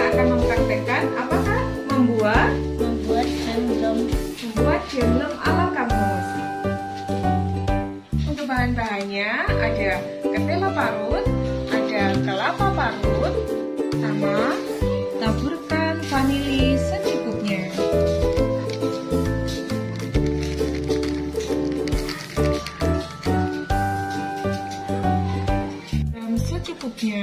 akan mempraktekkan apakah membuat membuat jemblem membuat jemblem ala kamus. Untuk bahan-bahannya ada ketela parut, ada kelapa parut, sama taburkan vanili secukupnya. Secukupnya.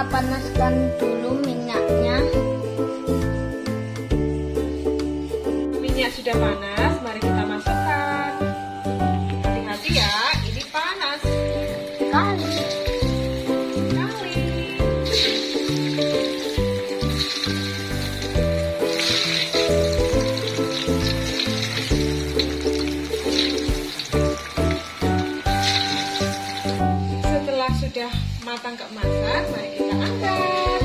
Kita panaskan dulu minyaknya. minyak sudah panas, sudah matang keemasan, mari kita angkat.